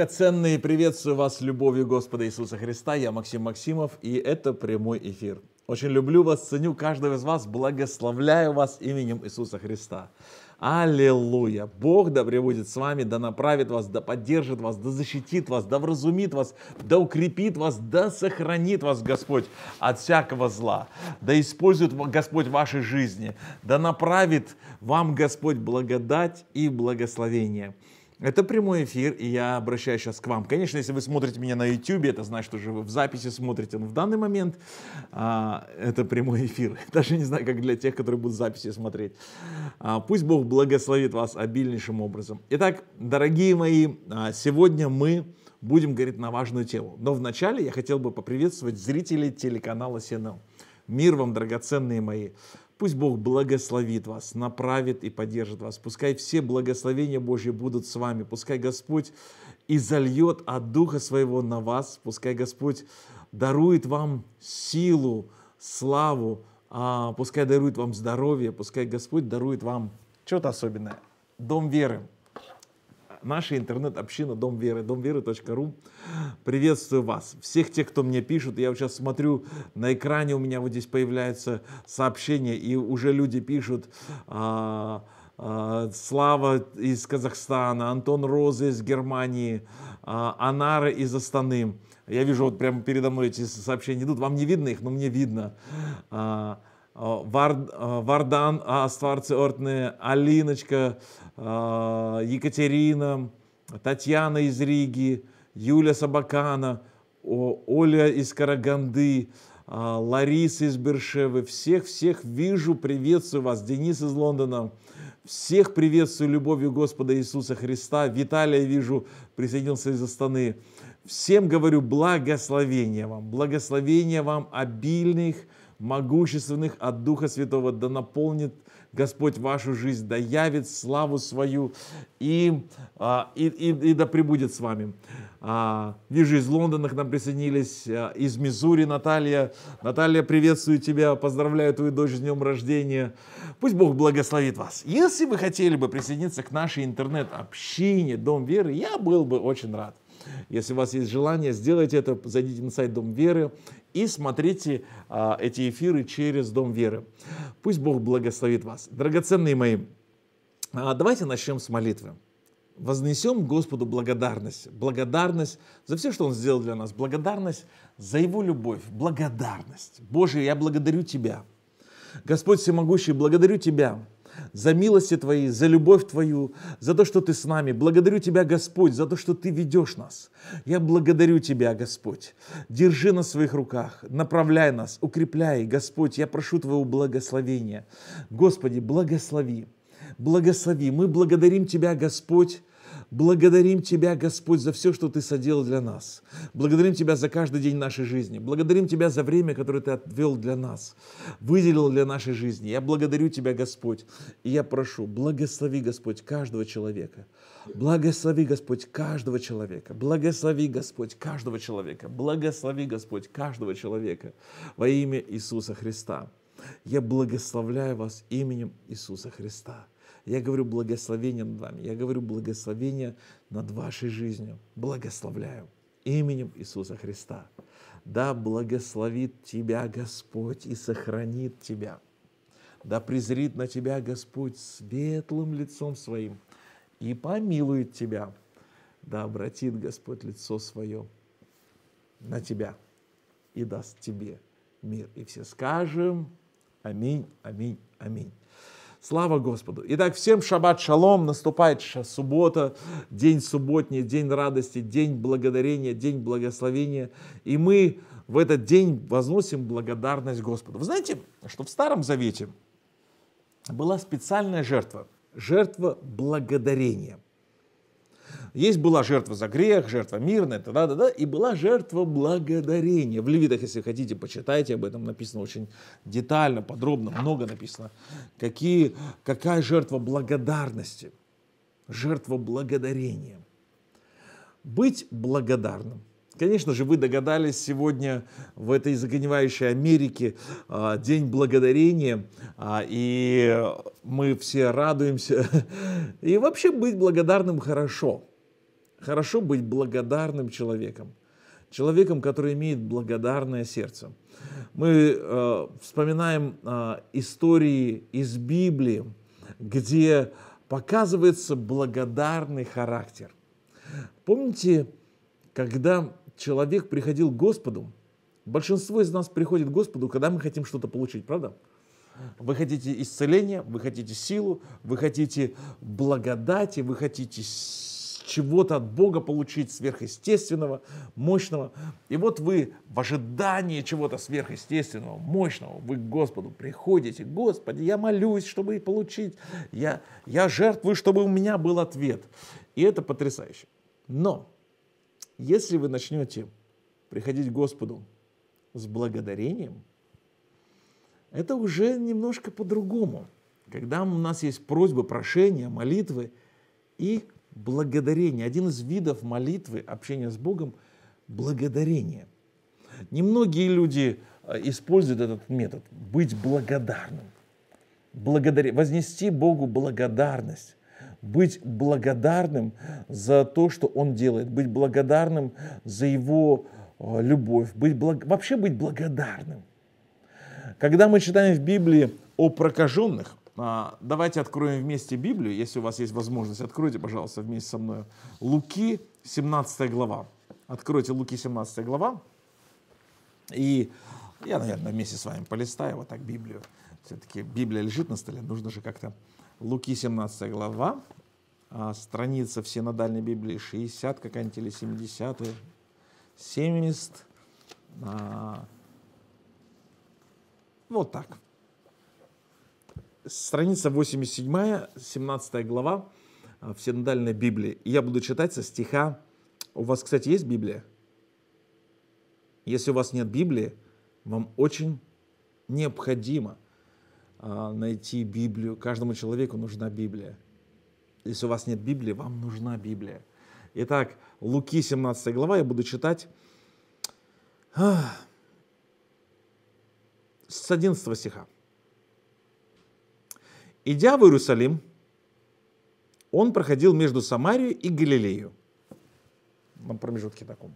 Драгоценные! Приветствую вас любовью Господа Иисуса Христа. Я Максим Максимов, и это прямой эфир. Очень люблю вас, ценю каждого из вас, благословляю вас именем Иисуса Христа. Аллилуйя! Бог да пребудет с вами, да направит вас, да поддержит вас, да защитит вас, да вразумит вас, да укрепит вас, да сохранит вас Господь от всякого зла, да использует Господь в вашей жизни, да направит вам Господь благодать и благословение. Это прямой эфир, и я обращаюсь сейчас к вам. Конечно, если вы смотрите меня на YouTube, это значит, что вы в записи смотрите. Но в данный момент а, это прямой эфир. Даже не знаю, как для тех, которые будут записи смотреть. А, пусть Бог благословит вас обильнейшим образом. Итак, дорогие мои, а, сегодня мы будем говорить на важную тему. Но вначале я хотел бы поприветствовать зрителей телеканала CNL. Мир вам, драгоценные мои. Пусть Бог благословит вас, направит и поддержит вас. Пускай все благословения Божьи будут с вами. Пускай Господь изольет от Духа Своего на вас. Пускай Господь дарует вам силу, славу. А пускай дарует вам здоровье. Пускай Господь дарует вам что-то особенное. Дом веры наша интернет-община Дом Веры, домверы.ру. Приветствую вас. Всех тех, кто мне пишут. Я сейчас смотрю, на экране у меня вот здесь появляется сообщение, и уже люди пишут, а, а, Слава из Казахстана, Антон Роза из Германии, а, Анара из Астаны. Я вижу, вот прямо передо мной эти сообщения идут. Вам не видно их, но мне видно. А, Вардан Астварцы Ортне, Алиночка, Екатерина, Татьяна из Риги, Юля Собакана, Оля из Караганды, Лариса из Бершевы. Всех-всех вижу, приветствую вас. Денис из Лондона. Всех приветствую любовью Господа Иисуса Христа. Виталия вижу, присоединился из Астаны. Всем говорю благословения вам, благословения вам обильных, могущественных от Духа Святого, да наполнит Господь вашу жизнь, да явит славу свою и, а, и, и, и да пребудет с вами. А, вижу, из Лондона к нам присоединились, а, из Миссури Наталья. Наталья, приветствую тебя, поздравляю твою дочь с днем рождения. Пусть Бог благословит вас. Если вы хотели бы присоединиться к нашей интернет-общине Дом Веры, я был бы очень рад. Если у вас есть желание, сделайте это, зайдите на сайт Дом Веры и смотрите а, эти эфиры через Дом Веры. Пусть Бог благословит вас. Драгоценные мои, а, давайте начнем с молитвы. Вознесем Господу благодарность. Благодарность за все, что Он сделал для нас. Благодарность за Его любовь. Благодарность. Боже, я благодарю Тебя. Господь Всемогущий, благодарю Тебя за милости Твои, за любовь Твою, за то, что Ты с нами. Благодарю Тебя, Господь, за то, что Ты ведешь нас. Я благодарю Тебя, Господь. Держи на своих руках, направляй нас, укрепляй, Господь. Я прошу Твоего благословения. Господи, благослови, благослови. Мы благодарим Тебя, Господь, Благодарим Тебя, Господь, за все, что Ты соделал для нас. Благодарим Тебя за каждый день нашей жизни. Благодарим Тебя за время, которое Ты отвел для нас, выделил для нашей жизни. Я благодарю Тебя, Господь, и я прошу, благослови, Господь, каждого человека. Благослови, Господь, каждого человека. Благослови, Господь, каждого человека. Благослови, Господь, каждого человека во имя Иисуса Христа. Я благословляю вас именем Иисуса Христа. Я говорю благословение над вами. Я говорю благословение над вашей жизнью. Благословляю именем Иисуса Христа. Да благословит тебя Господь и сохранит тебя. Да презрит на тебя Господь светлым лицом своим и помилует тебя. Да обратит Господь лицо свое на тебя и даст тебе мир. И все скажем аминь, аминь, аминь. Слава Господу. Итак, всем шаббат шалом. Наступает суббота, день субботний, день радости, день благодарения, день благословения. И мы в этот день возносим благодарность Господу. Вы знаете, что в Старом Завете была специальная жертва. Жертва благодарения – есть была жертва за грех, жертва мирная, да, да, да, и была жертва благодарения. В Левитах, если хотите, почитайте об этом, написано очень детально, подробно, много написано. Какие, какая жертва благодарности, жертва благодарения. Быть благодарным. Конечно же, вы догадались, сегодня в этой загнивающей Америке а, День Благодарения, а, и мы все радуемся. И вообще быть благодарным хорошо. Хорошо быть благодарным человеком. Человеком, который имеет благодарное сердце. Мы э, вспоминаем истории из Библии, где показывается благодарный характер. Помните, когда человек приходил к Господу, большинство из нас приходит к Господу, когда мы хотим что-то получить, правда? Вы хотите исцеления, вы хотите силу, вы хотите благодати, вы хотите чего-то от Бога получить сверхъестественного, мощного. И вот вы в ожидании чего-то сверхъестественного, мощного, вы к Господу приходите. Господи, я молюсь, чтобы получить. Я, я жертвую, чтобы у меня был ответ. И это потрясающе. Но если вы начнете приходить к Господу с благодарением, это уже немножко по-другому. Когда у нас есть просьбы, прошения, молитвы и благодарение. Один из видов молитвы, общения с Богом – благодарение. Немногие люди э, используют этот метод – быть благодарным. Благодари, вознести Богу благодарность быть благодарным за то, что Он делает, быть благодарным за Его э, любовь, быть благ... вообще быть благодарным. Когда мы читаем в Библии о прокаженных, а, давайте откроем вместе Библию, если у вас есть возможность, откройте, пожалуйста, вместе со мной. Луки, 17 глава. Откройте Луки, 17 глава. И я, наверное, вместе с вами полистаю вот так Библию. Все-таки Библия лежит на столе, нужно же как-то... Луки, 17 глава, а, страница в синодальной Библии 60 какая-нибудь или 70 70 а, вот так страница 87, 17 глава а, в Библии. я буду читать со стиха. У вас, кстати, есть Библия? Если у вас нет Библии, вам очень необходимо найти Библию. Каждому человеку нужна Библия. Если у вас нет Библии, вам нужна Библия. Итак, Луки 17 глава, я буду читать а, с 11 стиха. Идя в Иерусалим, он проходил между Самарией и Галилею. На промежутке таком.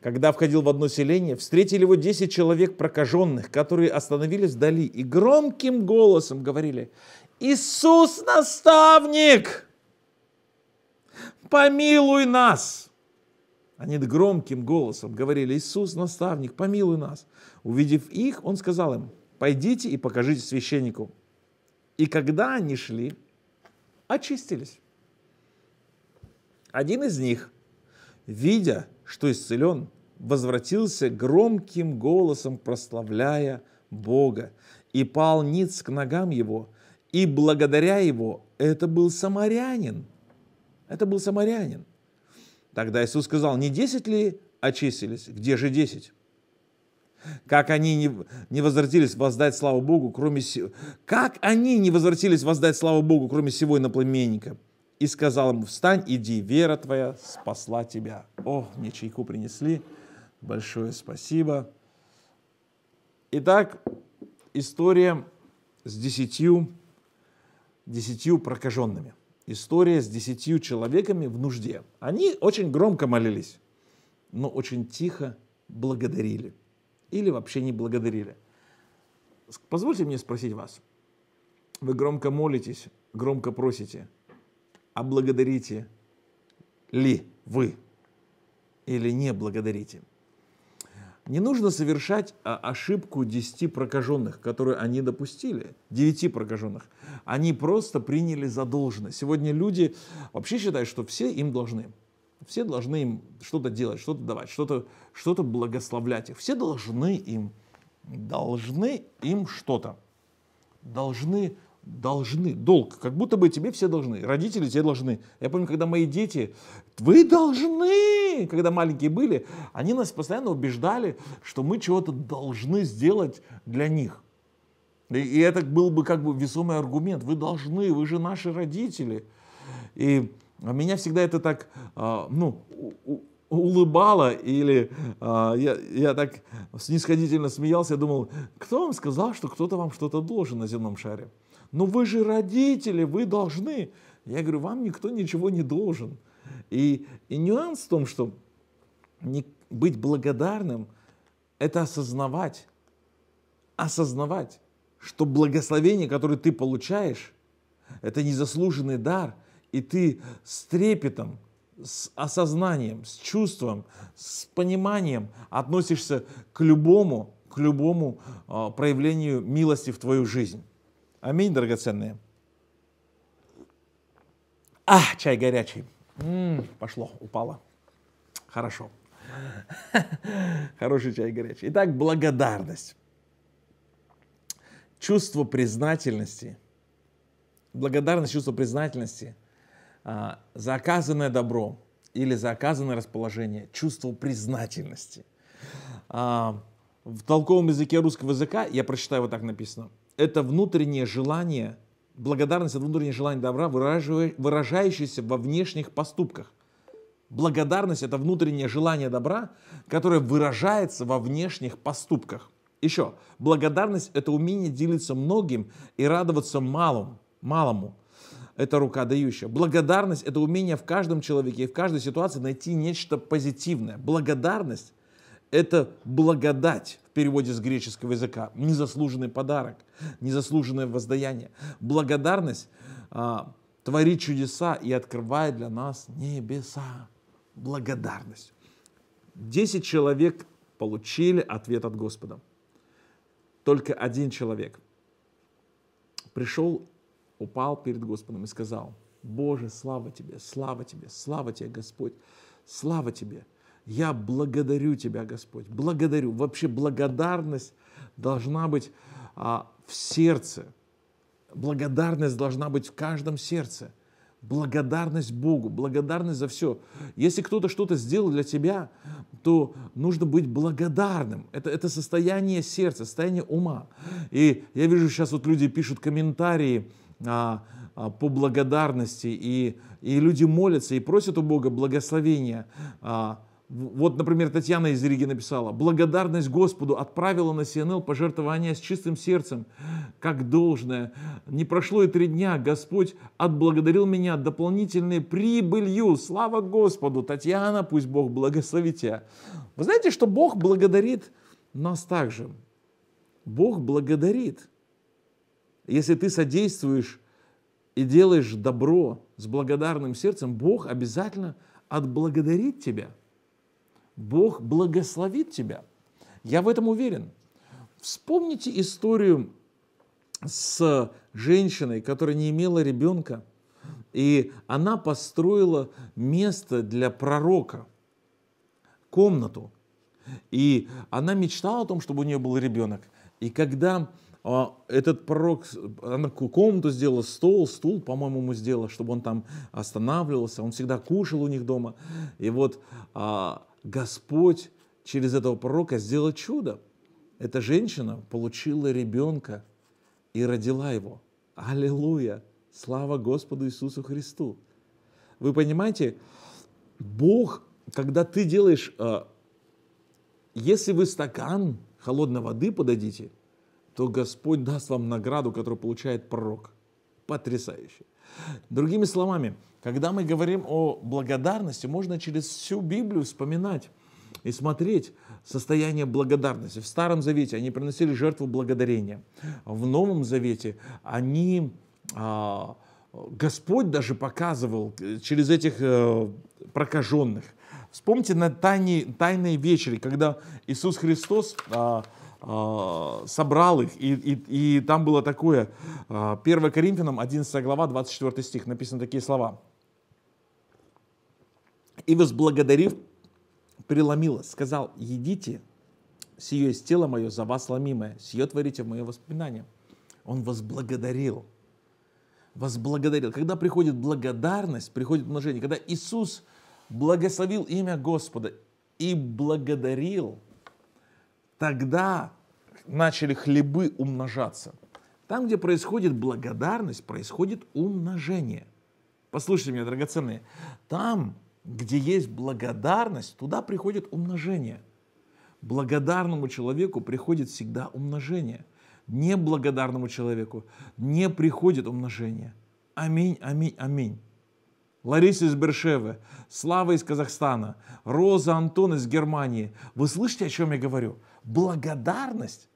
Когда входил в одно селение, встретили его 10 человек прокаженных, которые остановились вдали и громким голосом говорили, «Иисус, наставник, помилуй нас!» Они громким голосом говорили, «Иисус, наставник, помилуй нас!» Увидев их, он сказал им, «Пойдите и покажите священнику». И когда они шли, очистились. Один из них, видя, что исцелен, возвратился громким голосом, прославляя Бога, и пал ниц к ногам его, и благодаря его, это был самарянин. Это был самарянин. Тогда Иисус сказал, не десять ли очистились? Где же десять? Как они не, не возвратились воздать славу Богу, кроме как они не возвратились воздать славу Богу, кроме всего иноплеменника. И сказал ему, встань, иди, вера твоя спасла тебя. О, мне чайку принесли. Большое спасибо. Итак, история с десятью, десятью прокаженными. История с десятью человеками в нужде. Они очень громко молились, но очень тихо благодарили или вообще не благодарили. Позвольте мне спросить вас. Вы громко молитесь, громко просите, а благодарите ли вы или не благодарите? Не нужно совершать а, ошибку 10 прокаженных, которую они допустили, 9 прокаженных. Они просто приняли за должное. Сегодня люди вообще считают, что все им должны. Все должны им что-то делать, что-то давать, что-то что благословлять их. Все должны им, должны им что-то. Должны, должны, долг, как будто бы тебе все должны. Родители тебе должны. Я помню, когда мои дети, вы должны, когда маленькие были, они нас постоянно убеждали, что мы чего-то должны сделать для них. И, и это был бы как бы весомый аргумент. Вы должны, вы же наши родители. И меня всегда это так, а, ну, улыбало, или а, я, я так снисходительно смеялся, я думал, кто вам сказал, что кто-то вам что-то должен на земном шаре? Ну вы же родители, вы должны. Я говорю, вам никто ничего не должен. И, и нюанс в том, что не, быть благодарным – это осознавать, осознавать, что благословение, которое ты получаешь, это незаслуженный дар, и ты с трепетом, с осознанием, с чувством, с пониманием относишься к любому, к любому э, проявлению милости в твою жизнь. Аминь, драгоценные. А, чай горячий. М-м, пошло, упало. Хорошо. Хороший чай горячий. Итак, благодарность. Чувство признательности. Благодарность, чувство признательности а, за оказанное добро или за оказанное расположение. Чувство признательности. А, в толковом языке русского языка, я прочитаю, вот так написано, это внутреннее желание, благодарность это внутреннее желание добра, выражающееся во внешних поступках. Благодарность – это внутреннее желание добра, которое выражается во внешних поступках. Еще, благодарность – это умение делиться многим и радоваться малому. малому. Это рука дающая. Благодарность – это умение в каждом человеке и в каждой ситуации найти нечто позитивное. Благодарность – это благодать переводе с греческого языка. Незаслуженный подарок, незаслуженное воздаяние. Благодарность а, творит чудеса и открывает для нас небеса благодарность. Десять человек получили ответ от Господа. Только один человек пришел, упал перед Господом и сказал, Боже, слава Тебе, слава Тебе, слава Тебе, Господь, слава Тебе. Я благодарю Тебя, Господь, благодарю. Вообще благодарность должна быть а, в сердце. Благодарность должна быть в каждом сердце благодарность Богу, благодарность за все. Если кто-то что-то сделал для тебя, то нужно быть благодарным. Это, это состояние сердца, состояние ума. И я вижу сейчас вот люди пишут комментарии а, а, по благодарности, и, и люди молятся и просят у Бога благословения. А, вот, например, Татьяна из Риги написала, благодарность Господу отправила на СНЛ пожертвование с чистым сердцем, как должное. Не прошло и три дня, Господь отблагодарил меня дополнительной прибылью. Слава Господу! Татьяна, пусть Бог благословит тебя. Вы знаете, что Бог благодарит нас также? Бог благодарит. Если ты содействуешь и делаешь добро с благодарным сердцем, Бог обязательно отблагодарит тебя – Бог благословит тебя. Я в этом уверен. Вспомните историю с женщиной, которая не имела ребенка, и она построила место для пророка, комнату. И она мечтала о том, чтобы у нее был ребенок. И когда а, этот пророк, она комнату сделала, стол, стул, по-моему, ему сделала, чтобы он там останавливался, он всегда кушал у них дома. И вот а, Господь через этого пророка сделал чудо. Эта женщина получила ребенка и родила его. Аллилуйя! Слава Господу Иисусу Христу! Вы понимаете, Бог, когда ты делаешь, а, если вы стакан холодной воды подадите, то Господь даст вам награду, которую получает пророк. Потрясающе. Другими словами, когда мы говорим о благодарности, можно через всю Библию вспоминать и смотреть состояние благодарности. В Старом Завете они приносили жертву благодарения. В Новом Завете они, а, Господь даже показывал через этих э, прокаженных. Вспомните на тайне, тайной вечере, когда Иисус Христос а, а, собрал их, и, и, и там было такое, 1 Коринфянам 11 глава, 24 стих, написаны такие слова и, возблагодарив, преломила, сказал, едите, сие есть тело мое за вас ломимое, сие творите в мое воспоминание. Он возблагодарил. Возблагодарил. Когда приходит благодарность, приходит умножение. Когда Иисус благословил имя Господа и благодарил, тогда начали хлебы умножаться. Там, где происходит благодарность, происходит умножение. Послушайте меня, драгоценные. Там где есть благодарность, туда приходит умножение. Благодарному человеку приходит всегда умножение. Неблагодарному человеку не приходит умножение. Аминь, аминь, аминь. Лариса из Бершевы, Слава из Казахстана, Роза Антон из Германии. Вы слышите, о чем я говорю? Благодарность.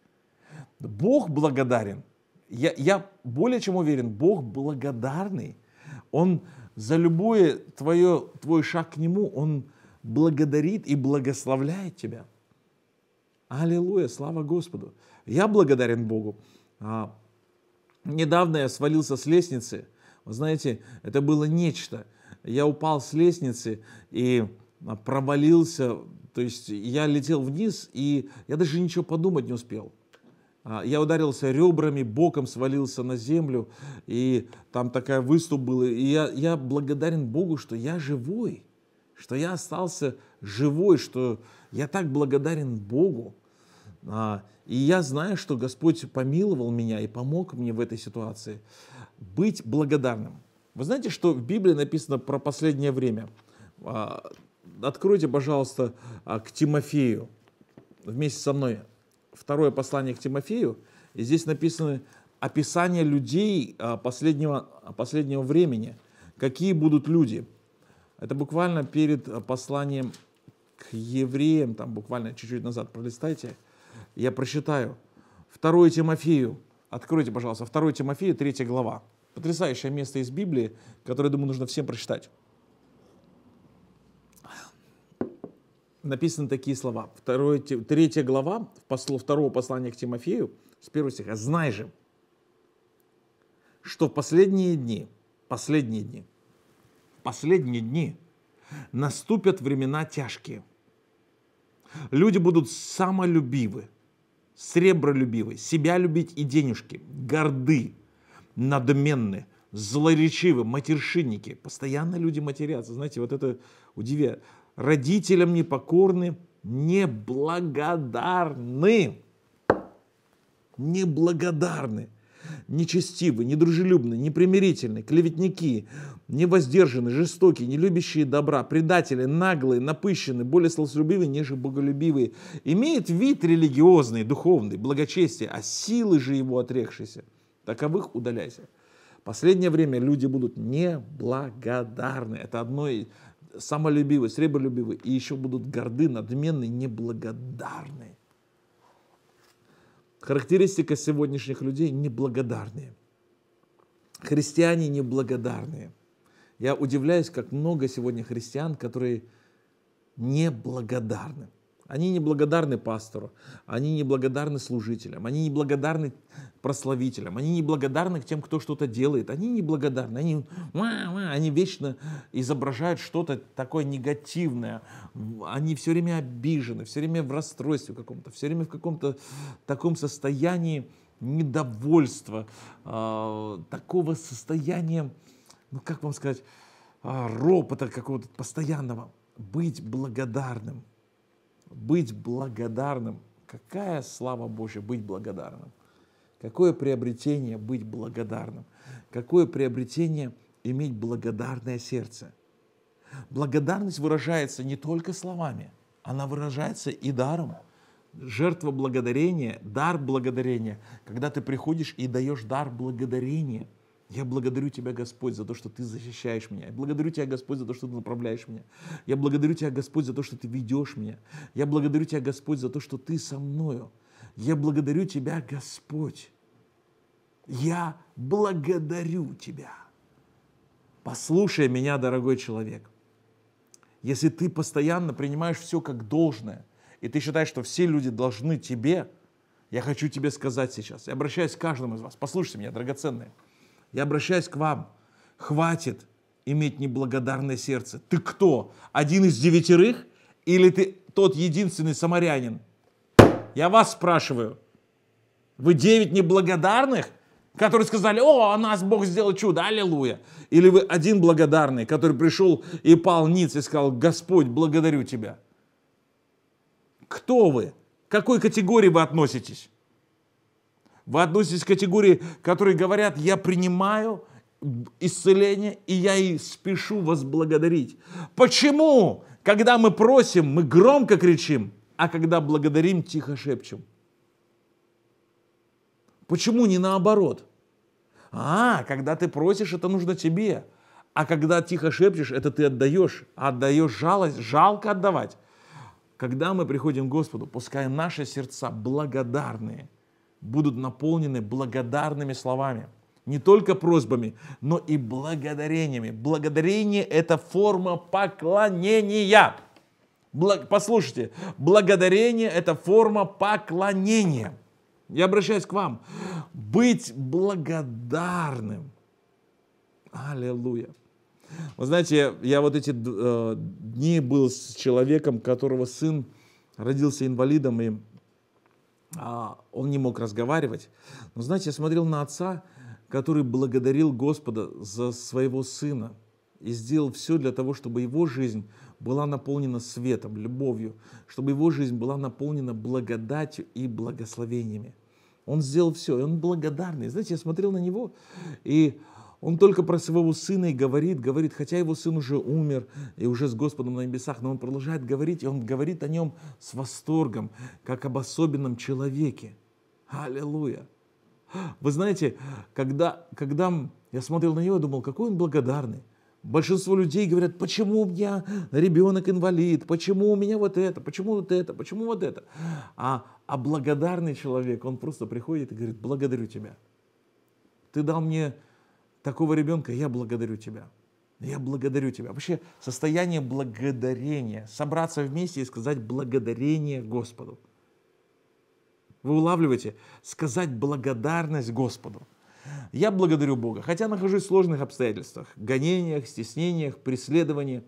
Бог благодарен. Я, я более чем уверен, Бог благодарный. Он за любой твое, твой шаг к Нему, Он благодарит и благословляет тебя. Аллилуйя, слава Господу. Я благодарен Богу. А, недавно я свалился с лестницы. Вы знаете, это было нечто. Я упал с лестницы и провалился. То есть я летел вниз, и я даже ничего подумать не успел. А, я ударился ребрами, боком свалился на землю, и там такая выступ был. И я, я благодарен Богу, что я живой, что я остался живой, что я так благодарен Богу. А, и я знаю, что Господь помиловал меня и помог мне в этой ситуации. Быть благодарным. Вы знаете, что в Библии написано про последнее время? А, откройте, пожалуйста, к Тимофею вместе со мной второе послание к Тимофею, и здесь написано описание людей а, последнего, последнего времени. Какие будут люди? Это буквально перед а, посланием к евреям, там буквально чуть-чуть назад пролистайте, я прочитаю. Второе Тимофею, откройте, пожалуйста, второе Тимофею, третья глава. Потрясающее место из Библии, которое, думаю, нужно всем прочитать. Написаны такие слова. Второе, третья глава послу, второго послания к Тимофею с первого стиха. «Знай же, что в последние дни, последние дни, последние дни наступят времена тяжкие. Люди будут самолюбивы, сребролюбивы, себя любить и денежки, горды, надменны, злоречивы, матершинники. Постоянно люди матерятся. Знаете, вот это удивляет родителям непокорны, неблагодарны. Неблагодарны, нечестивы, недружелюбны, непримирительны, клеветники, невоздержаны, жестокие, не любящие добра, предатели, наглые, напыщенные, более сластолюбивые, нежели боголюбивые, имеет вид религиозный, духовный, благочестие, а силы же его отрекшиеся. Таковых удаляйся. Последнее время люди будут неблагодарны. Это одно самолюбивы, сребролюбивы, и еще будут горды, надменны, неблагодарны. Характеристика сегодняшних людей – неблагодарные. Христиане неблагодарные. Я удивляюсь, как много сегодня христиан, которые неблагодарны. Они не благодарны пастору, они не благодарны служителям, они не благодарны прославителям, они не благодарны тем, кто что-то делает, они не благодарны, они, они вечно изображают что-то такое негативное, они все время обижены, все время в расстройстве каком-то, все время в каком-то таком состоянии недовольства, э, такого состояния, ну как вам сказать, э, ропота какого-то постоянного. Быть благодарным – быть благодарным. Какая слава Божья быть благодарным. Какое приобретение быть благодарным. Какое приобретение иметь благодарное сердце. Благодарность выражается не только словами, она выражается и даром. Жертва благодарения, дар благодарения, когда ты приходишь и даешь дар благодарения – я благодарю Тебя, Господь, за то, что Ты защищаешь меня. Я благодарю Тебя, Господь, за то, что Ты направляешь меня. Я благодарю Тебя, Господь, за то, что Ты ведешь меня. Я благодарю Тебя, Господь, за то, что Ты со мною. Я благодарю Тебя, Господь. Я благодарю Тебя. Послушай меня, дорогой человек. Если ты постоянно принимаешь все как должное, и ты считаешь, что все люди должны тебе, я хочу тебе сказать сейчас, я обращаюсь к каждому из вас, послушайте меня, драгоценные – я обращаюсь к вам. Хватит иметь неблагодарное сердце. Ты кто? Один из девятерых? Или ты тот единственный самарянин? Я вас спрашиваю. Вы девять неблагодарных, которые сказали, о, у нас Бог сделал чудо, аллилуйя. Или вы один благодарный, который пришел и пал ниц и сказал, Господь, благодарю тебя. Кто вы? К какой категории вы относитесь? Вы относитесь к категории, которые говорят, я принимаю исцеление, и я и спешу вас благодарить. Почему? Когда мы просим, мы громко кричим, а когда благодарим, тихо шепчем. Почему не наоборот? А, когда ты просишь, это нужно тебе. А когда тихо шепчешь, это ты отдаешь, отдаешь жалость, жалко отдавать. Когда мы приходим к Господу, пускай наши сердца благодарные будут наполнены благодарными словами. Не только просьбами, но и благодарениями. Благодарение – это форма поклонения. Благ... Послушайте, благодарение – это форма поклонения. Я обращаюсь к вам. Быть благодарным. Аллилуйя. Вы знаете, я вот эти э, дни был с человеком, которого сын родился инвалидом, и он не мог разговаривать. Но знаете, я смотрел на отца, который благодарил Господа за своего сына и сделал все для того, чтобы его жизнь была наполнена светом, любовью, чтобы его жизнь была наполнена благодатью и благословениями. Он сделал все, и он благодарный. Знаете, я смотрел на него, и он только про своего сына и говорит, говорит, хотя его сын уже умер и уже с Господом на небесах, но он продолжает говорить, и он говорит о нем с восторгом, как об особенном человеке. Аллилуйя. Вы знаете, когда, когда я смотрел на него, я думал, какой он благодарный. Большинство людей говорят, почему у меня ребенок инвалид, почему у меня вот это, почему вот это, почему вот это. А, а благодарный человек, он просто приходит и говорит, благодарю тебя. Ты дал мне такого ребенка, я благодарю тебя. Я благодарю тебя. Вообще состояние благодарения, собраться вместе и сказать благодарение Господу. Вы улавливаете? Сказать благодарность Господу. Я благодарю Бога, хотя нахожусь в сложных обстоятельствах, гонениях, стеснениях, преследовании,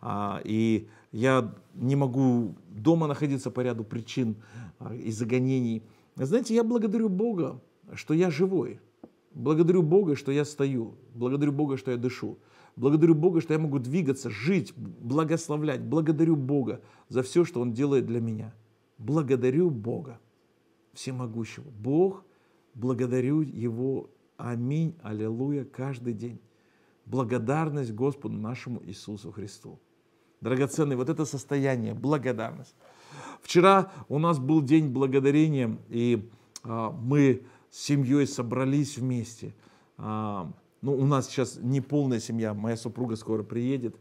а, и я не могу дома находиться по ряду причин а, из-за гонений. Знаете, я благодарю Бога, что я живой, благодарю Бога, что я стою, благодарю Бога, что я дышу, благодарю Бога, что я могу двигаться, жить, благословлять, благодарю Бога за все, что Он делает для меня. Благодарю Бога всемогущего. Бог, благодарю Его Аминь, аллилуйя, каждый день. Благодарность Господу нашему Иисусу Христу. Драгоценный, вот это состояние, благодарность. Вчера у нас был день благодарения, и а, мы с семьей собрались вместе. А, ну, у нас сейчас не полная семья, моя супруга скоро приедет,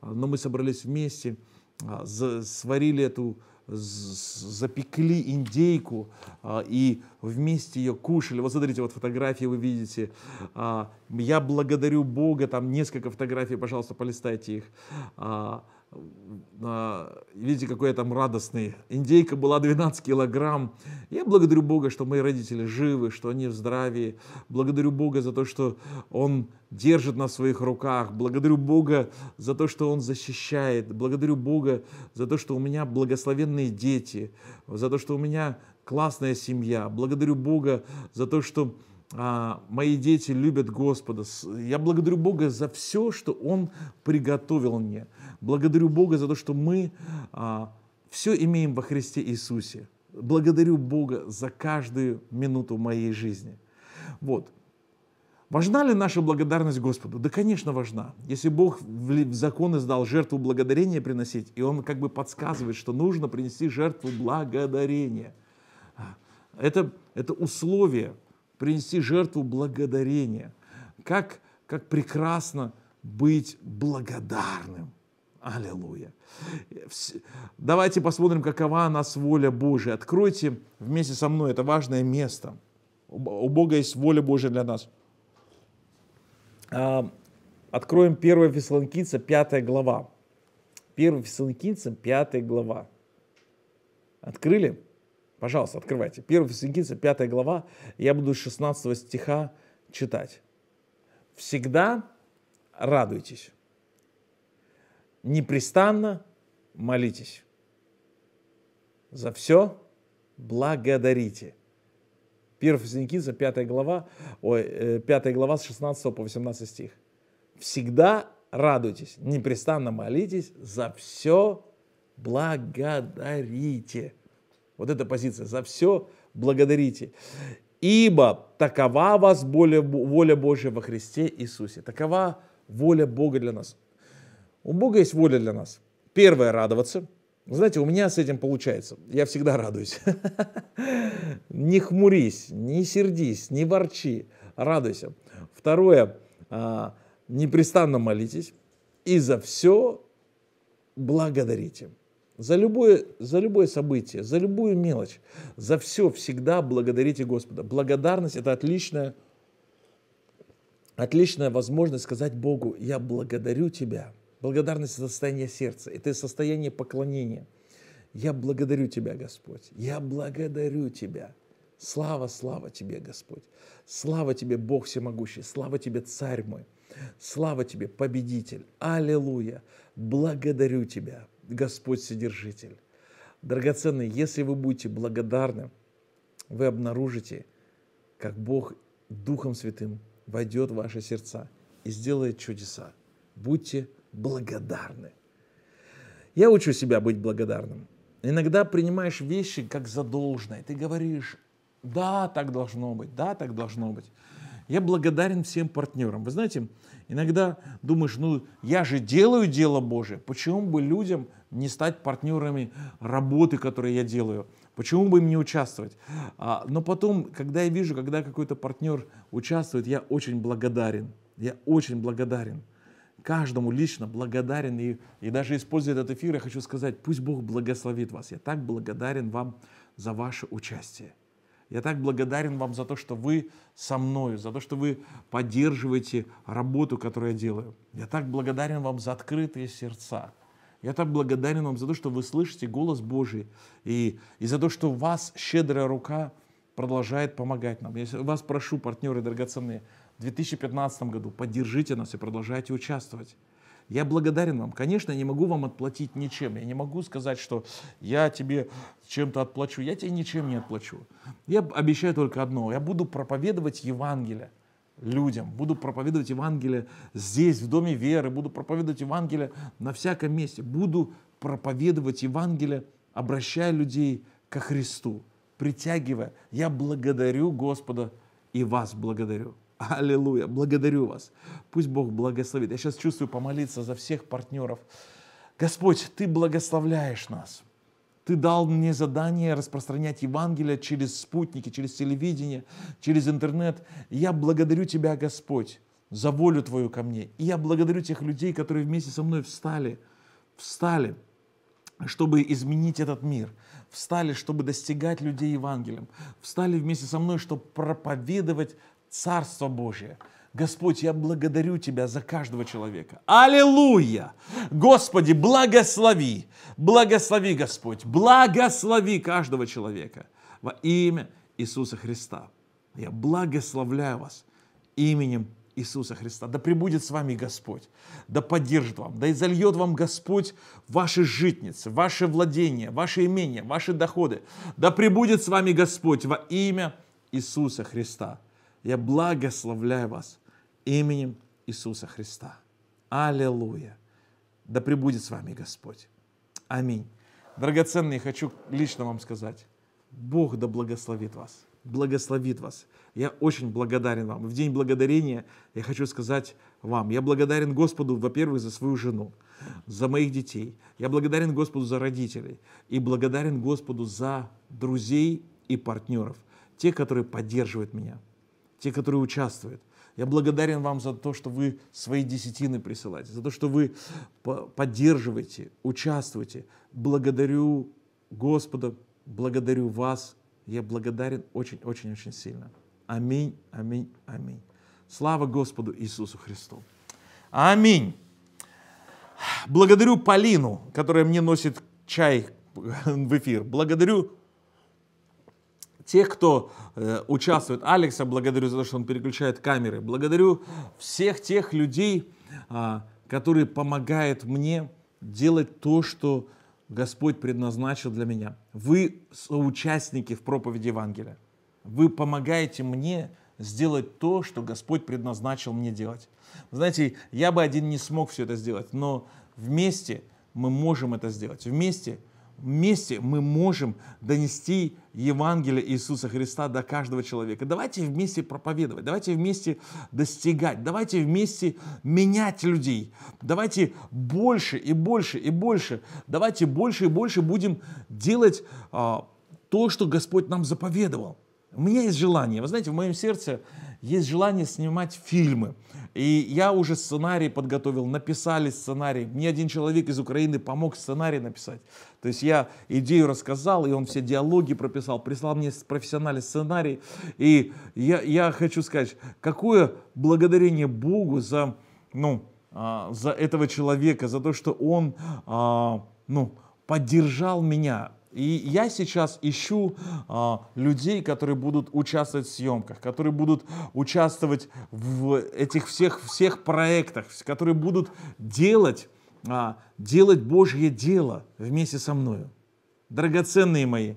а, но мы собрались вместе, а, сварили эту запекли индейку и вместе ее кушали. Вот смотрите, вот фотографии вы видите. Я благодарю Бога, там несколько фотографий, пожалуйста, полистайте их. Видите, какой я там радостный. Индейка была 12 килограмм. Я благодарю Бога, что мои родители живы, что они в здравии. Благодарю Бога за то, что Он держит нас в своих руках. Благодарю Бога за то, что Он защищает. Благодарю Бога за то, что у меня благословенные дети, за то, что у меня классная семья. Благодарю Бога за то, что мои дети любят Господа. Я благодарю Бога за все, что Он приготовил мне. Благодарю Бога за то, что мы а, все имеем во Христе Иисусе. Благодарю Бога за каждую минуту моей жизни. Вот. Важна ли наша благодарность Господу? Да, конечно, важна. Если Бог в закон издал жертву благодарения приносить, и Он как бы подсказывает, что нужно принести жертву благодарения. А, это, это условие, принести жертву благодарения. Как, как прекрасно быть благодарным. Аллилуйя. Давайте посмотрим, какова у нас воля Божия. Откройте вместе со мной это важное место. У Бога есть воля Божия для нас. А, откроем 1 Фессалоникийца, 5 глава. 1 Фессалоникийца, 5 глава. Открыли? Пожалуйста, открывайте. 1 Фессалоникийца, 5 глава. Я буду с 16 стиха читать. «Всегда радуйтесь, непрестанно молитесь, за все благодарите». 1 Фессалоникийца, 5 глава, ой, 5 э, глава с 16 по 18 стих. «Всегда радуйтесь, непрестанно молитесь, за все благодарите». Вот эта позиция. За все благодарите. Ибо такова вас воля, Божья во Христе Иисусе. Такова воля Бога для нас. У Бога есть воля для нас. Первое – радоваться. Знаете, у меня с этим получается. Я всегда радуюсь. Не хмурись, не сердись, не ворчи. Радуйся. Второе а, – непрестанно молитесь и за все благодарите. За любое, за любое событие, за любую мелочь, за все всегда благодарите Господа. Благодарность – это отличная, отличная возможность сказать Богу, я благодарю Тебя. Благодарность – это состояние сердца, это состояние поклонения. Я благодарю Тебя, Господь. Я благодарю Тебя. Слава, слава Тебе, Господь. Слава Тебе, Бог всемогущий. Слава Тебе, Царь мой. Слава Тебе, Победитель. Аллилуйя. Благодарю Тебя, Господь Содержитель. Драгоценный, если вы будете благодарны, вы обнаружите, как Бог Духом Святым войдет в ваши сердца и сделает чудеса. Будьте благодарны. Я учу себя быть благодарным. Иногда принимаешь вещи как задолженное. Ты говоришь, да, так должно быть, да, так должно быть. Я благодарен всем партнерам. Вы знаете, иногда думаешь, ну я же делаю дело Божие, почему бы людям не стать партнерами работы, которую я делаю? Почему бы им не участвовать? А, но потом, когда я вижу, когда какой-то партнер участвует, я очень благодарен. Я очень благодарен. Каждому лично благодарен. И, и даже используя этот эфир, я хочу сказать, пусть Бог благословит вас. Я так благодарен вам за ваше участие. Я так благодарен вам за то, что вы со мной, за то, что вы поддерживаете работу, которую я делаю. Я так благодарен вам за открытые сердца. Я так благодарен вам за то, что вы слышите голос Божий и, и за то, что у вас щедрая рука продолжает помогать нам. Я вас прошу, партнеры драгоценные, в 2015 году поддержите нас и продолжайте участвовать. Я благодарен вам. Конечно, я не могу вам отплатить ничем. Я не могу сказать, что я тебе чем-то отплачу. Я тебе ничем не отплачу. Я обещаю только одно. Я буду проповедовать Евангелие людям. Буду проповедовать Евангелие здесь, в Доме веры. Буду проповедовать Евангелие на всяком месте. Буду проповедовать Евангелие, обращая людей ко Христу, притягивая. Я благодарю Господа и вас благодарю. Аллилуйя. Благодарю вас. Пусть Бог благословит. Я сейчас чувствую помолиться за всех партнеров. Господь, Ты благословляешь нас. Ты дал мне задание распространять Евангелие через спутники, через телевидение, через интернет. Я благодарю Тебя, Господь, за волю Твою ко мне. И я благодарю тех людей, которые вместе со мной встали, встали, чтобы изменить этот мир. Встали, чтобы достигать людей Евангелием. Встали вместе со мной, чтобы проповедовать Царство Божие. Господь, я благодарю Тебя за каждого человека. Аллилуйя! Господи, благослови, благослови, Господь, благослови каждого человека во имя Иисуса Христа. Я благословляю вас именем Иисуса Христа. Да пребудет с вами Господь, да поддержит вам, да изольет вам Господь ваши житницы, ваши владения, ваши имения, ваши доходы. Да пребудет с вами Господь во имя Иисуса Христа. Я благословляю вас именем Иисуса Христа. Аллилуйя. Да пребудет с вами Господь. Аминь. Драгоценные, хочу лично вам сказать, Бог да благословит вас. Благословит вас. Я очень благодарен вам. В день благодарения я хочу сказать вам, я благодарен Господу, во-первых, за свою жену, за моих детей. Я благодарен Господу за родителей. И благодарен Господу за друзей и партнеров, тех, которые поддерживают меня те, которые участвуют. Я благодарен вам за то, что вы свои десятины присылаете, за то, что вы поддерживаете, участвуете. Благодарю Господа, благодарю вас. Я благодарен очень-очень-очень сильно. Аминь, аминь, аминь. Слава Господу Иисусу Христу. Аминь. Благодарю Полину, которая мне носит чай в эфир. Благодарю тех, кто э, участвует. Алекса благодарю за то, что он переключает камеры. Благодарю всех тех людей, э, которые помогают мне делать то, что Господь предназначил для меня. Вы соучастники в проповеди Евангелия. Вы помогаете мне сделать то, что Господь предназначил мне делать. Знаете, я бы один не смог все это сделать, но вместе мы можем это сделать. Вместе – вместе мы можем донести Евангелие Иисуса Христа до каждого человека. Давайте вместе проповедовать, давайте вместе достигать, давайте вместе менять людей, давайте больше и больше и больше, давайте больше и больше будем делать а, то, что Господь нам заповедовал. У меня есть желание, вы знаете, в моем сердце есть желание снимать фильмы. И я уже сценарий подготовил, написали сценарий. Мне один человек из Украины помог сценарий написать. То есть я идею рассказал, и он все диалоги прописал, прислал мне профессиональный сценарий. И я, я хочу сказать, какое благодарение Богу за, ну, а, за этого человека, за то, что он а, ну, поддержал меня. И я сейчас ищу а, людей, которые будут участвовать в съемках, которые будут участвовать в этих всех, всех проектах, которые будут делать, а, делать Божье дело вместе со мною. Драгоценные мои,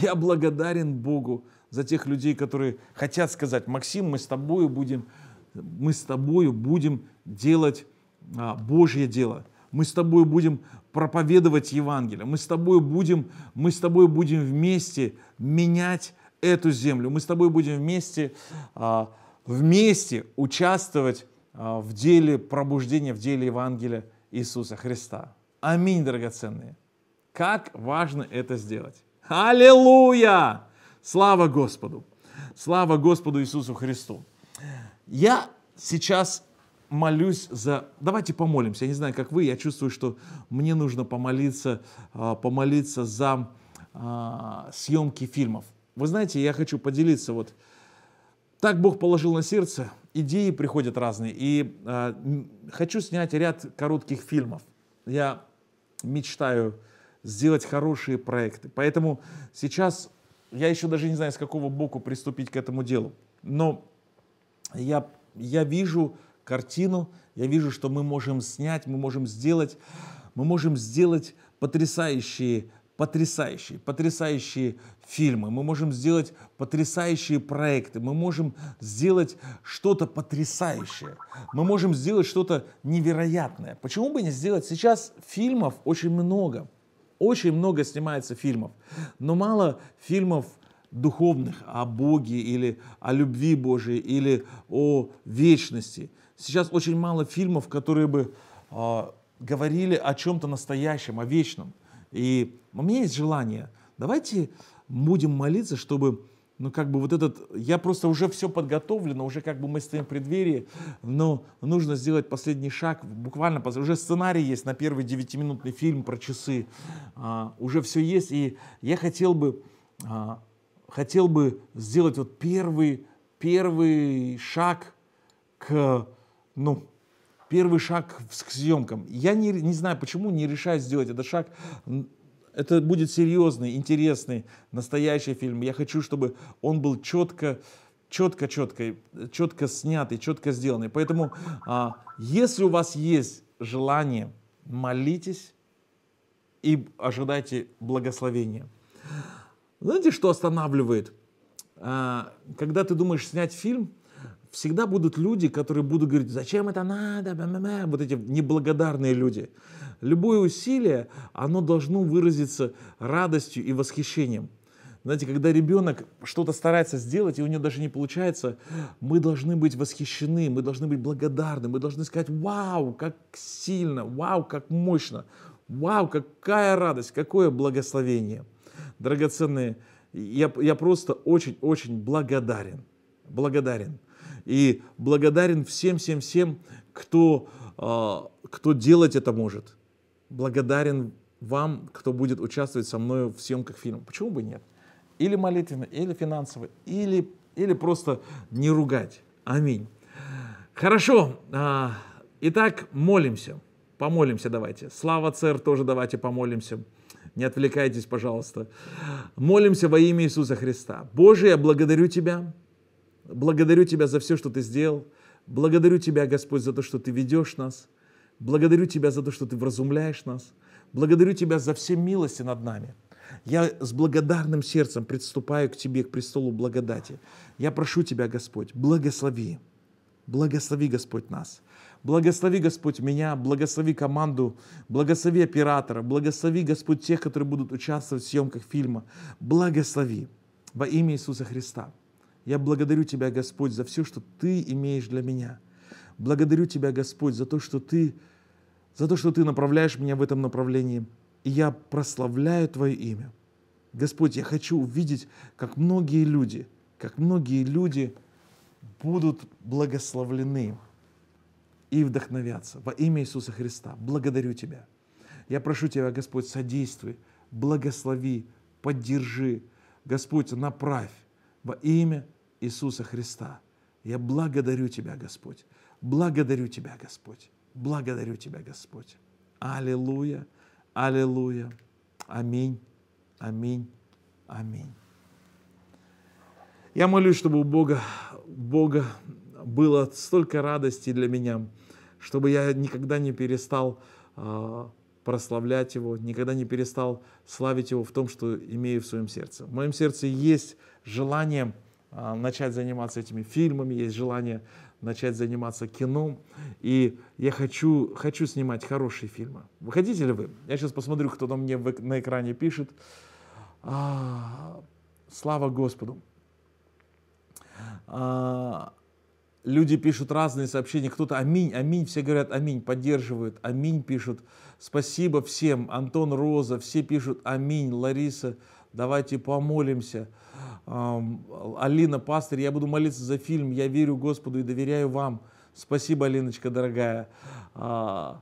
я благодарен Богу за тех людей, которые хотят сказать, Максим, мы с тобою будем, мы с тобою будем делать а, Божье дело. Мы с тобой будем проповедовать Евангелие. Мы с тобой будем, мы с тобой будем вместе менять эту землю. Мы с тобой будем вместе, а, вместе участвовать а, в деле пробуждения, в деле Евангелия Иисуса Христа. Аминь, драгоценные. Как важно это сделать. Аллилуйя! Слава Господу! Слава Господу Иисусу Христу! Я сейчас молюсь за... Давайте помолимся. Я не знаю, как вы, я чувствую, что мне нужно помолиться, а, помолиться за а, съемки фильмов. Вы знаете, я хочу поделиться вот... Так Бог положил на сердце, идеи приходят разные. И э, хочу снять ряд коротких фильмов. Я мечтаю сделать хорошие проекты. Поэтому сейчас я еще даже не знаю, с какого боку приступить к этому делу. Но я, я вижу картину, я вижу, что мы можем снять, мы можем сделать, мы можем сделать потрясающие, потрясающие, потрясающие фильмы, мы можем сделать потрясающие проекты, мы можем сделать что-то потрясающее, мы можем сделать что-то невероятное. Почему бы не сделать? Сейчас фильмов очень много, очень много снимается фильмов, но мало фильмов духовных о Боге или о любви Божией или о вечности. Сейчас очень мало фильмов, которые бы э, говорили о чем-то настоящем, о вечном. И у меня есть желание, давайте будем молиться, чтобы, ну как бы вот этот, я просто уже все подготовлено, уже как бы мы стоим в преддверии, но нужно сделать последний шаг, буквально, уже сценарий есть на первый девятиминутный фильм про часы, а, уже все есть, и я хотел бы, а, хотел бы сделать вот первый, первый шаг к ну, первый шаг к съемкам. Я не, не знаю, почему не решаюсь сделать этот шаг. Это будет серьезный, интересный, настоящий фильм. Я хочу, чтобы он был четко, четко, четко, четко снятый, четко сделанный. Поэтому, а, если у вас есть желание, молитесь и ожидайте благословения. Знаете, что останавливает? А, когда ты думаешь снять фильм, всегда будут люди, которые будут говорить, зачем это надо, вот эти неблагодарные люди. Любое усилие, оно должно выразиться радостью и восхищением. Знаете, когда ребенок что-то старается сделать, и у него даже не получается, мы должны быть восхищены, мы должны быть благодарны, мы должны сказать, вау, как сильно, вау, как мощно, вау, какая радость, какое благословение. Драгоценные, я, я просто очень-очень благодарен, благодарен и благодарен всем, всем, всем, кто, а, кто делать это может. Благодарен вам, кто будет участвовать со мной в съемках фильма. Почему бы нет? Или молитвенно, или финансово, или, или просто не ругать. Аминь. Хорошо. А, итак, молимся. Помолимся давайте. Слава Цер тоже давайте помолимся. Не отвлекайтесь, пожалуйста. Молимся во имя Иисуса Христа. Боже, я благодарю Тебя Благодарю Тебя за все, что Ты сделал. Благодарю Тебя, Господь, за то, что Ты ведешь нас. Благодарю Тебя за то, что Ты вразумляешь нас. Благодарю Тебя за все милости над нами. Я с благодарным сердцем приступаю к Тебе, к престолу благодати. Я прошу Тебя, Господь, благослови. Благослови, Господь, нас. Благослови, Господь, меня, благослови команду, благослови оператора, благослови, Господь, тех, которые будут участвовать в съемках фильма. Благослови во имя Иисуса Христа. Я благодарю Тебя, Господь, за все, что Ты имеешь для меня. Благодарю Тебя, Господь, за то, что Ты, за то, что Ты направляешь меня в этом направлении. И я прославляю Твое имя. Господь, я хочу увидеть, как многие люди, как многие люди будут благословлены и вдохновятся во имя Иисуса Христа. Благодарю Тебя. Я прошу Тебя, Господь, содействуй, благослови, поддержи. Господь, направь во имя Иисуса Христа. Я благодарю Тебя, Господь. Благодарю Тебя, Господь. Благодарю Тебя, Господь. Аллилуйя, аллилуйя. Аминь, аминь, аминь. Я молюсь, чтобы у Бога, Бога было столько радости для меня, чтобы я никогда не перестал э, прославлять Его, никогда не перестал славить Его в том, что имею в своем сердце. В моем сердце есть желание начать заниматься этими фильмами, есть желание начать заниматься кино, и я хочу, хочу снимать хорошие фильмы. Вы хотите ли вы? Я сейчас посмотрю, кто там мне на экране пишет. А, слава Господу. А, люди пишут разные сообщения. Кто-то аминь, аминь, все говорят аминь, поддерживают, аминь пишут. Спасибо всем. Антон Роза, все пишут аминь. Лариса, давайте помолимся. Алина, пастырь, я буду молиться за фильм. Я верю Господу и доверяю вам. Спасибо, Алиночка, дорогая. А,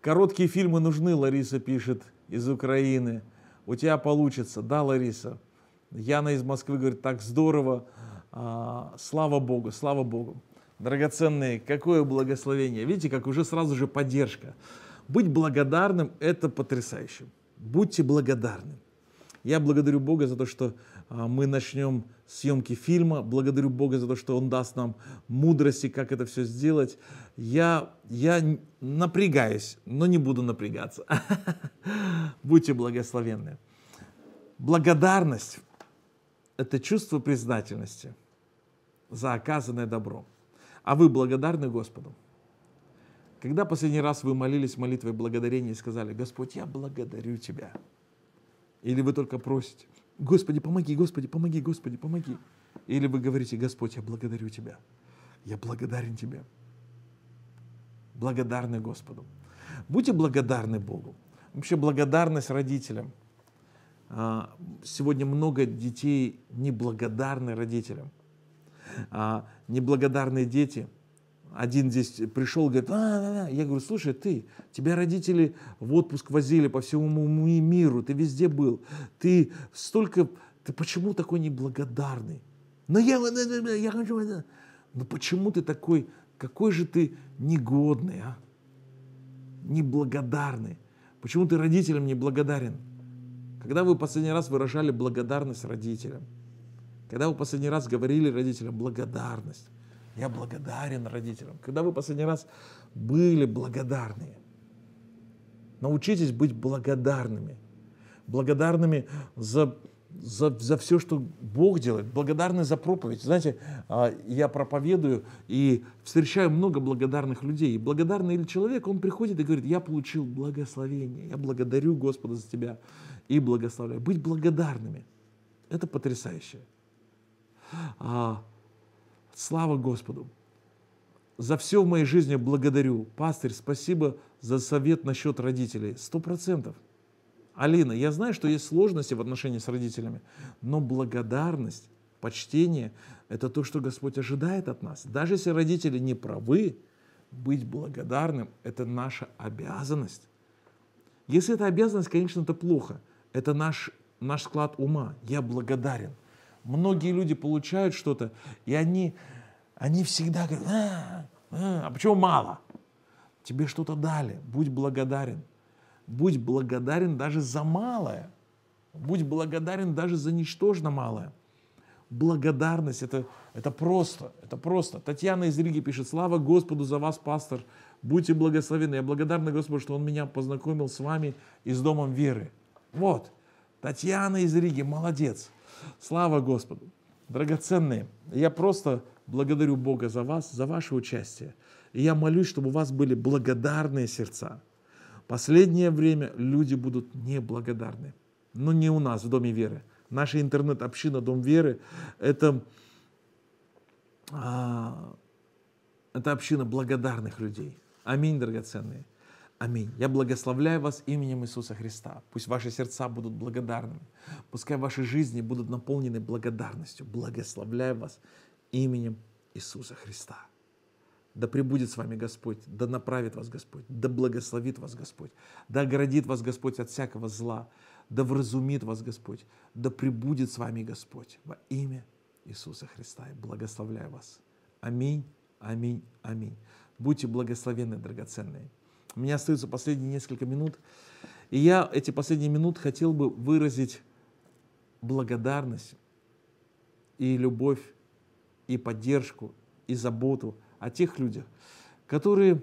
короткие фильмы нужны, Лариса пишет из Украины. У тебя получится. Да, Лариса. Яна из Москвы говорит, так здорово. А, слава Богу, слава Богу. Драгоценные, какое благословение. Видите, как уже сразу же поддержка. Быть благодарным – это потрясающе. Будьте благодарны. Я благодарю Бога за то, что мы начнем съемки фильма. Благодарю Бога за то, что Он даст нам мудрости, как это все сделать. Я, я напрягаюсь, но не буду напрягаться. Будьте благословенны. Благодарность – это чувство признательности – за оказанное добро. А вы благодарны Господу? Когда последний раз вы молились молитвой благодарения и сказали, Господь, я благодарю Тебя? Или вы только просите, Господи, помоги, Господи, помоги, Господи, помоги. Или вы говорите, Господь, я благодарю Тебя. Я благодарен Тебе. Благодарны Господу. Будьте благодарны Богу. Вообще благодарность родителям. А, сегодня много детей неблагодарны родителям а, неблагодарные дети. Один здесь пришел, говорит, а, а, а. я говорю, слушай, ты, тебя родители в отпуск возили по всему миру, ты везде был, ты столько, ты почему такой неблагодарный? Ну я, я хочу, ну почему ты такой, какой же ты негодный, а? Неблагодарный. Почему ты родителям не благодарен? Когда вы последний раз выражали благодарность родителям? Когда вы последний раз говорили родителям благодарность? Я благодарен родителям. Когда вы последний раз были благодарны? Научитесь быть благодарными. Благодарными за, за, за все, что Бог делает. Благодарны за проповедь. Знаете, а, я проповедую и встречаю много благодарных людей. И благодарный человек, он приходит и говорит, я получил благословение. Я благодарю Господа за тебя и благословляю. Быть благодарными. Это потрясающе. Слава Господу! За все в моей жизни благодарю. Пастырь, спасибо за совет насчет родителей. Сто процентов. Алина, я знаю, что есть сложности в отношении с родителями, но благодарность, почтение – это то, что Господь ожидает от нас. Даже если родители не правы, быть благодарным – это наша обязанность. Если это обязанность, конечно, это плохо. Это наш, наш склад ума. Я благодарен. Многие люди получают что-то, и они, они всегда говорят, а, а, а почему мало? Тебе что-то дали, будь благодарен. Будь благодарен даже за малое. Будь благодарен даже за ничтожно малое. Благодарность это, это просто, это просто. Татьяна из Риги пишет, слава Господу за вас, пастор, будьте благословены. Я благодарна Господу, что Он меня познакомил с вами и с Домом Веры. Вот, Татьяна из Риги, молодец. Слава Господу! Драгоценные, я просто благодарю Бога за вас, за ваше участие. И я молюсь, чтобы у вас были благодарные сердца. Последнее время люди будут неблагодарны. Но не у нас в Доме Веры. Наша интернет-община Дом Веры – это, а, это община благодарных людей. Аминь, драгоценные. Аминь. Я благословляю вас именем Иисуса Христа. Пусть ваши сердца будут благодарными. Пускай ваши жизни будут наполнены благодарностью. Благословляю вас именем Иисуса Христа. Да пребудет с вами Господь, да направит вас Господь, да благословит вас Господь, да оградит вас Господь от всякого зла, да вразумит вас Господь, да пребудет с вами Господь во имя Иисуса Христа. И благословляю вас. Аминь, аминь, аминь. Будьте благословенны, драгоценные. У меня остаются последние несколько минут. И я эти последние минуты хотел бы выразить благодарность и любовь, и поддержку, и заботу о тех людях, которые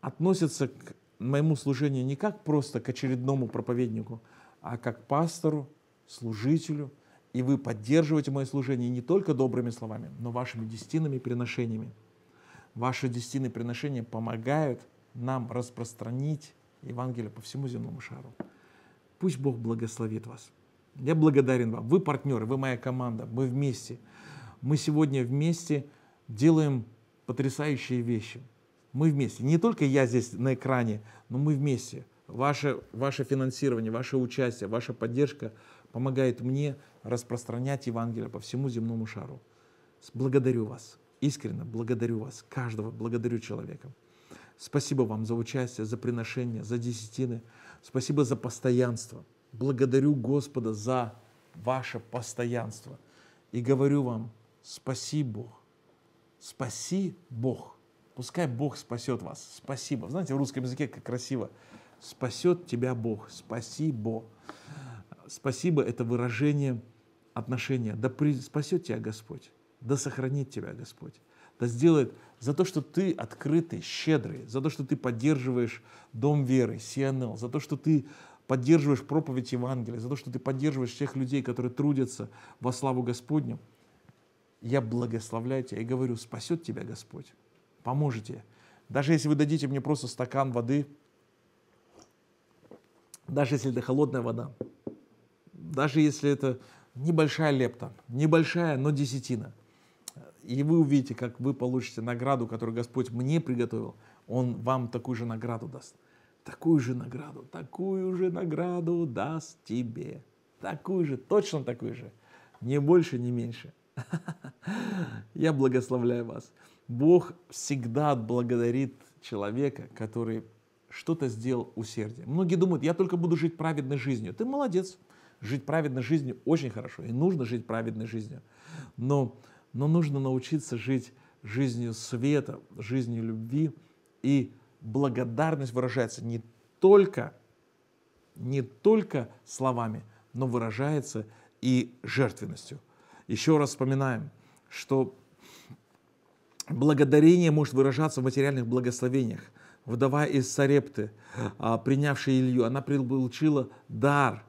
относятся к моему служению не как просто к очередному проповеднику, а как пастору, служителю. И вы поддерживаете мое служение не только добрыми словами, но вашими десятинными приношениями. Ваши десятины приношения помогают нам распространить Евангелие по всему земному шару. Пусть Бог благословит вас. Я благодарен вам. Вы партнеры, вы моя команда, мы вместе. Мы сегодня вместе делаем потрясающие вещи. Мы вместе. Не только я здесь на экране, но мы вместе. Ваше, ваше финансирование, ваше участие, ваша поддержка помогает мне распространять Евангелие по всему земному шару. Благодарю вас. Искренне благодарю вас. Каждого благодарю человека. Спасибо вам за участие, за приношение, за десятины. Спасибо за постоянство. Благодарю Господа за ваше постоянство. И говорю вам, спаси Бог. Спаси Бог. Пускай Бог спасет вас. Спасибо. Знаете, в русском языке как красиво. Спасет тебя Бог. Спаси Бог. Спасибо – это выражение отношения. Да спасет тебя Господь. Да сохранит тебя Господь да сделает за то, что ты открытый, щедрый, за то, что ты поддерживаешь Дом веры, CNL, за то, что ты поддерживаешь проповедь Евангелия, за то, что ты поддерживаешь тех людей, которые трудятся во славу Господню. Я благословляю тебя и говорю, спасет тебя Господь, поможете. Даже если вы дадите мне просто стакан воды, даже если это холодная вода, даже если это небольшая лепта, небольшая, но десятина – и вы увидите, как вы получите награду, которую Господь мне приготовил. Он вам такую же награду даст. Такую же награду, такую же награду даст тебе. Такую же, точно такую же. Не больше, не меньше. Я благословляю вас. Бог всегда благодарит человека, который что-то сделал усердие. Многие думают, я только буду жить праведной жизнью. Ты молодец. Жить праведной жизнью очень хорошо. И нужно жить праведной жизнью. Но но нужно научиться жить жизнью света, жизнью любви. И благодарность выражается не только, не только словами, но выражается и жертвенностью. Еще раз вспоминаем, что благодарение может выражаться в материальных благословениях. Вдова из Сарепты, а, принявшая Илью, она получила дар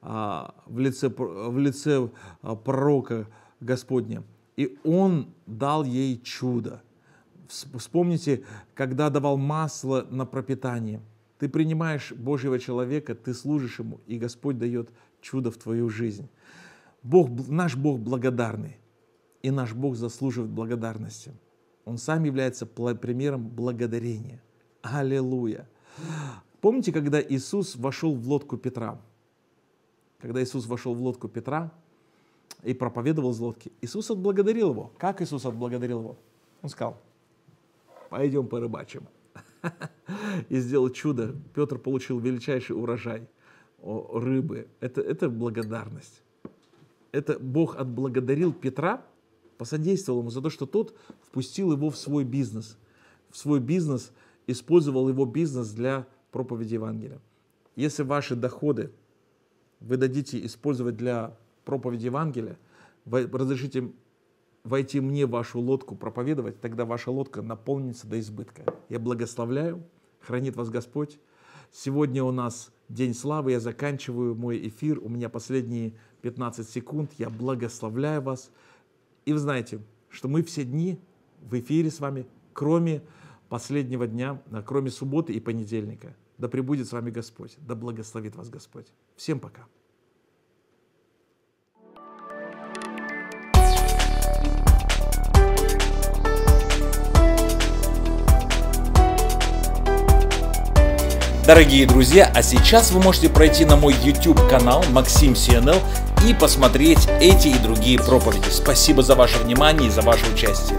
а, в лице, в лице а, пророка Господня – и Он дал ей чудо. Вспомните, когда давал масло на пропитание. Ты принимаешь Божьего человека, ты служишь Ему, и Господь дает чудо в твою жизнь. Бог, наш Бог благодарный, и наш Бог заслуживает благодарности. Он сам является примером благодарения. Аллилуйя. Помните, когда Иисус вошел в лодку Петра? Когда Иисус вошел в лодку Петра, и проповедовал из лодки. Иисус отблагодарил его. Как Иисус отблагодарил его? Он сказал, пойдем порыбачим. И сделал чудо. Петр получил величайший урожай рыбы. Это, это благодарность. Это Бог отблагодарил Петра, посодействовал ему за то, что тот впустил его в свой бизнес. В свой бизнес, использовал его бизнес для проповеди Евангелия. Если ваши доходы вы дадите использовать для проповедь Евангелия, разрешите войти мне в вашу лодку проповедовать, тогда ваша лодка наполнится до избытка. Я благословляю, хранит вас Господь. Сегодня у нас День славы, я заканчиваю мой эфир, у меня последние 15 секунд, я благословляю вас. И вы знаете, что мы все дни в эфире с вами, кроме последнего дня, кроме субботы и понедельника. Да пребудет с вами Господь, да благословит вас Господь. Всем пока. Дорогие друзья, а сейчас вы можете пройти на мой YouTube канал Максим CNL и посмотреть эти и другие проповеди. Спасибо за ваше внимание и за ваше участие.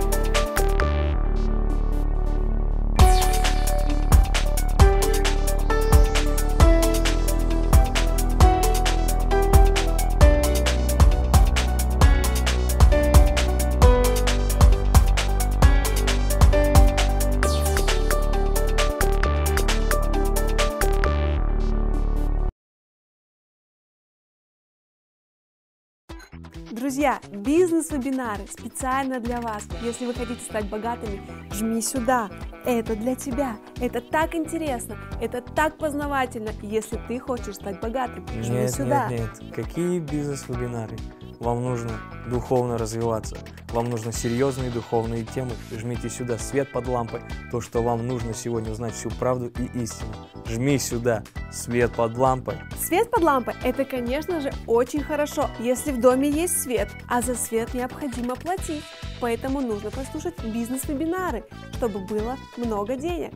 Друзья, бизнес-вебинары специально для вас. Если вы хотите стать богатыми, жми сюда. Это для тебя. Это так интересно. Это так познавательно. Если ты хочешь стать богатым, жми Нет, сюда. нет, нет. Какие бизнес-вебинары? Вам нужно духовно развиваться. Вам нужны серьезные духовные темы. Жмите сюда свет под лампой. То, что вам нужно сегодня узнать всю правду и истину. Жми сюда свет под лампой. Свет под лампой – это, конечно же, очень хорошо, если в доме есть свет, а за свет необходимо платить. Поэтому нужно послушать бизнес-вебинары, чтобы было много денег.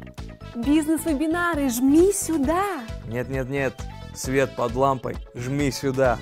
Бизнес-вебинары, жми сюда! Нет, нет, нет. Свет под лампой. Жми сюда.